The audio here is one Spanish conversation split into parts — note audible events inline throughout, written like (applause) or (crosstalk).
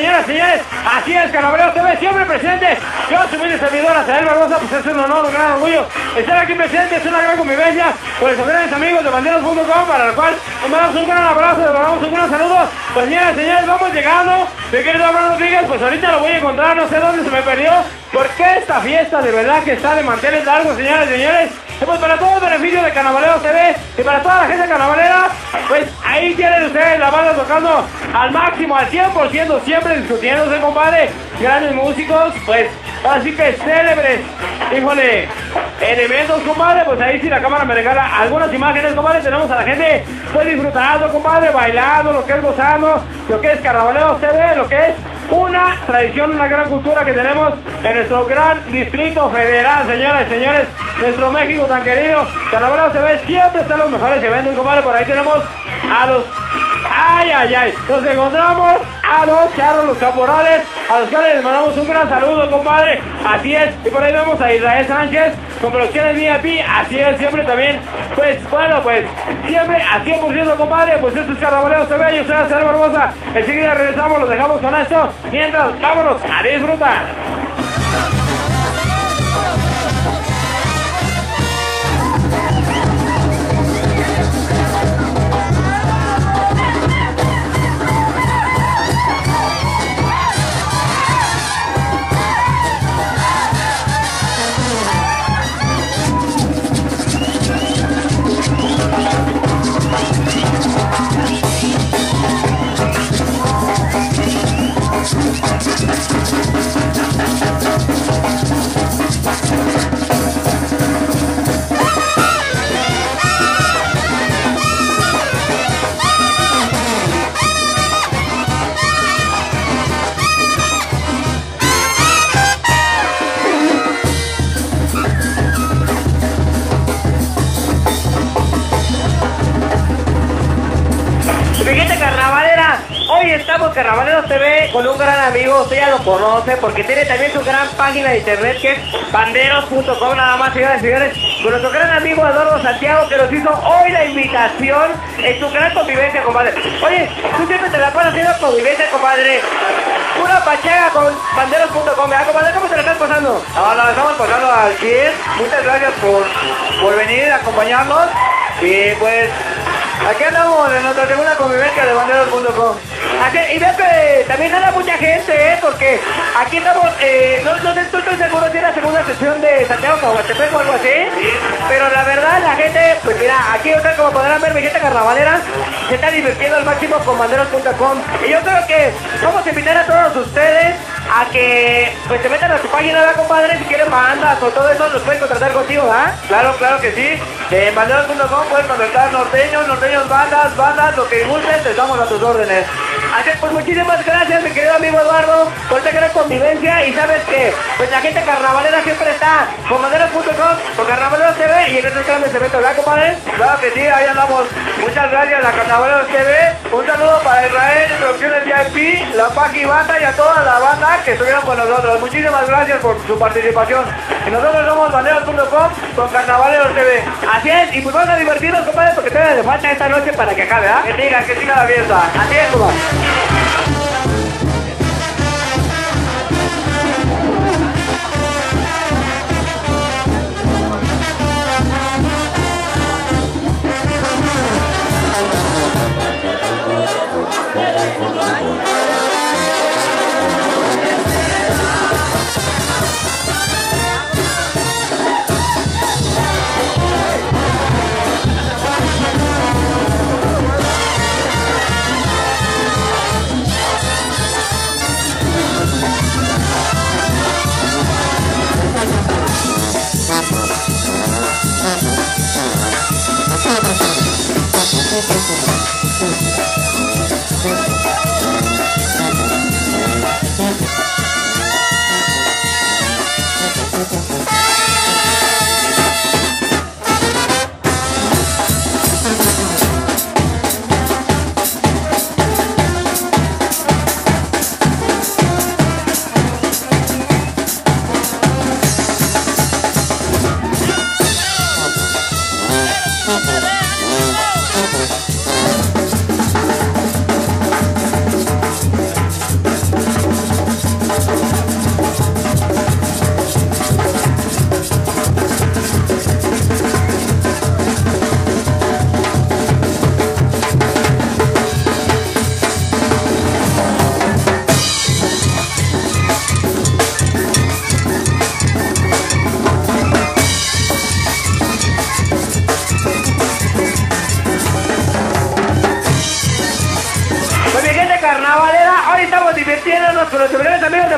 señores, así es, Carnavalero TV, siempre presente. Yo soy mi servidor, Azael Barbosa, pues es un honor, un gran orgullo estar aquí presente, es una gran convivencia con los grandes amigos de banderos.com, para lo cual les mandamos un gran abrazo, les mandamos un gran saludo. Pues señores, señores, vamos llegando. Mi querido Abraham Rodríguez, pues ahorita lo voy a encontrar, no sé dónde se me perdió, porque esta fiesta de verdad que está de manteles largos, señores, señores. Pues para todo el beneficio de Carnavalero TV y para toda la gente carnavalera, pues ahí tienen ustedes la banda tocando al máximo, al 100%, siempre discutiéndose, compadre. Grandes músicos, pues así que célebres. Híjole, en eventos, compadre, pues ahí si la cámara me regala algunas imágenes, compadre, tenemos a la gente pues disfrutando, compadre, bailando, lo que es gozando, lo que es Carnavalero TV, lo que es una tradición, una gran cultura que tenemos en nuestro gran distrito federal, señoras y señores, nuestro México tan querido. Carnaval se ve siempre están los mejores eventos, compadre. Por ahí tenemos a los. ¡Ay, ay, ay! Nos encontramos a los charros, los caporales, a los cuales les mandamos un gran saludo, compadre. Así es. Y por ahí vemos a Israel Sánchez con producciones VIP. Así es, siempre también. Pues bueno, pues siempre a 100%, compadre. Pues esto es Carnavalero TV. Yo soy Acel Barbosa. Enseguida regresamos, los dejamos con esto. Mientras, vámonos a disfrutar. Hoy estamos Carnavaleros TV con un gran amigo, usted ya lo conoce porque tiene también su gran página de internet que es banderos.com, nada más señoras y señores, con nuestro gran amigo Eduardo Santiago que nos hizo hoy la invitación en su gran convivencia, compadre. Oye, tú siempre te la pasas haciendo convivencia, compadre. Pura pachaga con banderos.com, ¿verdad, compadre? ¿Cómo te la estás pasando? No, no, estamos pasando al 100. Muchas gracias por, por venir a acompañarnos. Y pues, aquí andamos en nuestra segunda convivencia de banderos.com. Y veo que también anda mucha gente, ¿eh? Porque aquí estamos, eh, no, no estoy seguro si es la segunda sesión de Santiago Cahuatepec o algo así. Pero la verdad, la gente, pues mira, aquí ustedes como podrán ver, mi gente carnavalera, se está divirtiendo al máximo con banderos.com. Y yo creo que vamos a invitar a todos ustedes a que pues se metan a su página, ¿verdad, compadre? Si quieren bandas o todo eso, los pueden contratar contigo, ¿ah? Claro, claro que sí. En banderos.com puedes contratar norteños, norteños, bandas, bandas, lo que gustes, estamos a tus órdenes. Así pues muchísimas gracias, mi querido amigo Eduardo, por esta gran convivencia. Y sabes que, pues la gente carnavalera siempre está con maderas.com, con Carnavalero TV y en estos grandes eventos, ¿verdad, compadre? Claro que sí, ahí andamos. Muchas gracias a Carnavaleros TV. Un saludo para Israel, Producciones VIP, la Paqui Banda y a toda la banda que estuvieron con nosotros. Muchísimas gracias por su participación. Y nosotros somos banderos.com con Carnavaleros TV. Así es, y pues vamos a divertirnos, compadre, porque todavía le falta esta noche para que acabe, ¿verdad? Que siga, que siga la fiesta. Así es, compadre.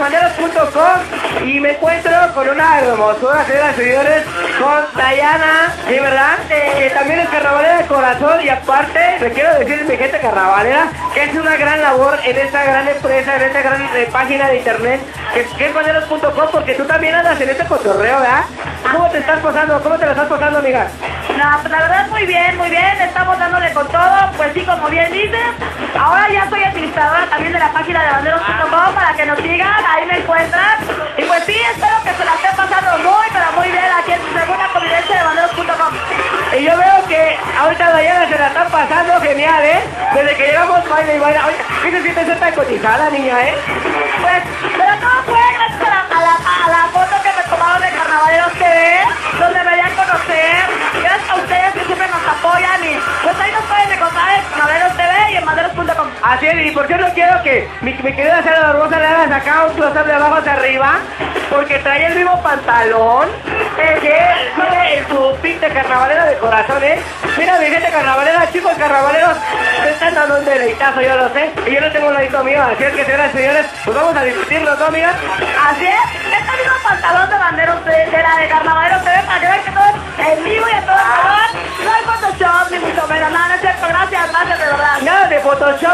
carnavaleros.com y me encuentro con una hermosura, señoras y señores, con Dayana, ¿sí verdad? Que también es carnavalera de corazón y aparte, le quiero decir mi gente carnavalera, que es una gran labor en esta gran empresa, en esta gran eh, página de internet, que, que es banderos.com, porque tú también andas en este cotorreo, ¿verdad? ¿Cómo te estás pasando? ¿Cómo te la estás pasando, amiga? No, pues la verdad muy bien, muy bien, estamos dándole con todo, pues sí, como bien dices, ahora ya soy también de la página de banderos.com para que nos sigan, ahí me encuentran, y pues sí, espero que se la estén pasando muy, pero muy bien aquí en su segunda convivencia de banderos.com. Y yo veo que ahorita Dayana se la están pasando genial, ¿eh? Desde que llegamos baila y baila. Oye, ¿qué se siente ser tan cotizada, niña, eh? Pues, pero Así es, y por cierto quiero que mi, mi querida Sara Barbosa le hagas acá un close-up de abajo hacia arriba, porque trae el mismo pantalón que tiene en su de carnavalera de corazón, ¿eh? Mira, mi gente carnavalera, chicos carnavaleros, me están dando un deleitazo, yo lo sé, y yo no tengo un ladito mío, así es que señoras y señores, pues vamos a discutirlo, ¿no, amiga? Así es, este mismo pantalón de banderos de, de de Carnavaleros TV para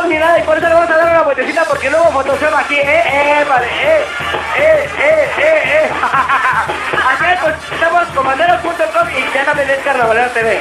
ni nada, y por eso le vamos a dar una vueltecita porque hubo Photoshop aquí, eh, eh, vale, eh, eh, eh, eh, eh. (laughs) Así es, pues estamos con banderos.com y ya también es Carnavalero TV.